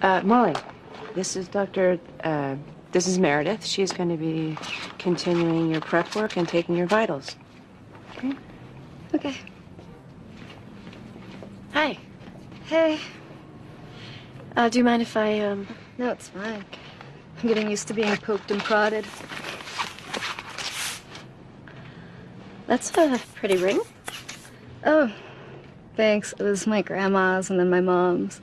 Uh, Molly, this is Dr. Uh, this is Meredith. She's going to be continuing your prep work and taking your vitals. Okay? Okay. Hi. Hey. Uh, do you mind if I, um... No, it's fine. I'm getting used to being poked and prodded. That's a pretty ring. Oh, thanks. It was my grandma's and then my mom's.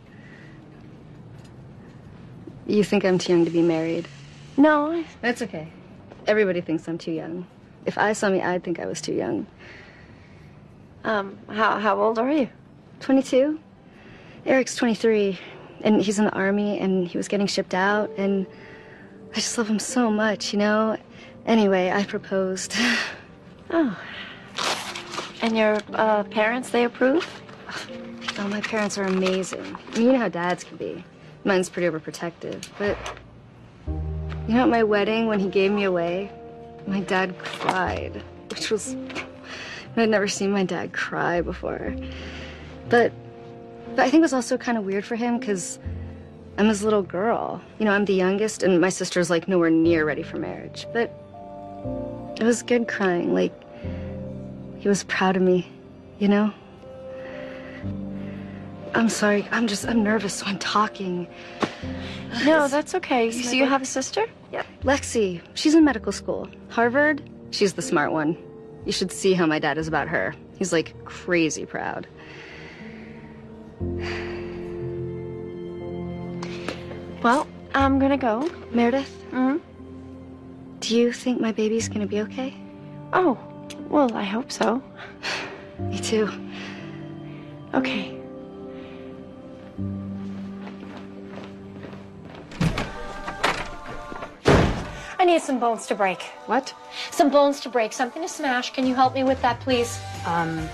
You think I'm too young to be married? No, That's okay. Everybody thinks I'm too young. If I saw me, I'd think I was too young. Um, how, how old are you? 22? Eric's 23, and he's in the army, and he was getting shipped out, and I just love him so much, you know? Anyway, I proposed. Oh. And your uh, parents, they approve? Oh, my parents are amazing. You know how dads can be. Mine's pretty overprotective, but you know, at my wedding, when he gave me away, my dad cried, which was. I'd never seen my dad cry before. But, but I think it was also kind of weird for him because I'm his little girl. You know, I'm the youngest, and my sister's like nowhere near ready for marriage. But it was good crying. Like, he was proud of me, you know? I'm sorry. I'm just, I'm nervous, so I'm talking. No, that's okay. So you have a sister? Yeah. Lexi, she's in medical school. Harvard, she's the smart one. You should see how my dad is about her. He's like crazy proud. Well, I'm gonna go. Meredith, hmm do you think my baby's gonna be okay? Oh, well, I hope so. Me too. Okay. I need some bones to break. What? Some bones to break, something to smash. Can you help me with that, please? Um,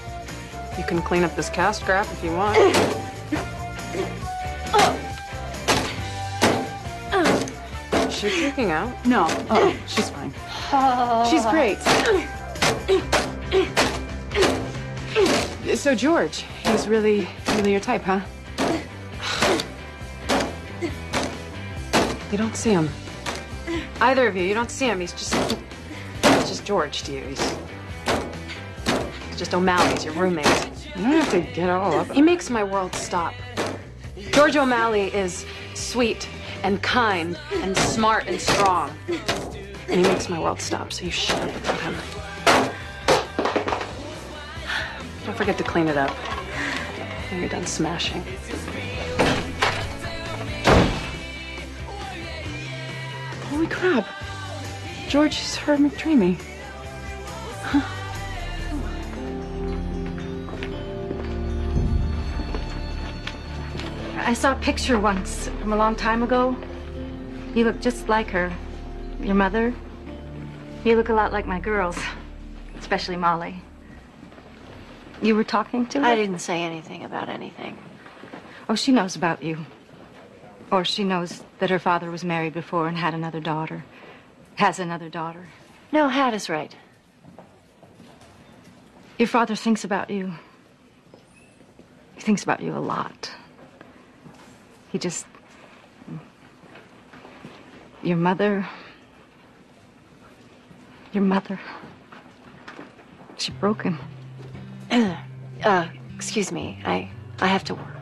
you can clean up this cast scrap if you want. Is she freaking out? No. Oh, she's fine. Oh. She's great. So George, he's really, really your type, huh? You don't see him. Either of you, you don't see him. He's just, he's just George to you. He's, he's just O'Malley. He's your roommate. You don't have to get all up. He makes my world stop. George O'Malley is sweet and kind and smart and strong. And he makes my world stop, so you shut up about him. Don't forget to clean it up when you're done smashing. Holy crap. George is her McDreamy. I saw a picture once from a long time ago. You look just like her. Your mother. You look a lot like my girls, especially Molly. You were talking to her? I didn't say anything about anything. Oh, she knows about you. Or she knows that her father was married before and had another daughter. Has another daughter. No, Hat is right. Your father thinks about you. He thinks about you a lot. He just. Your mother. Your mother. She broke him. Uh, excuse me. I I have to work.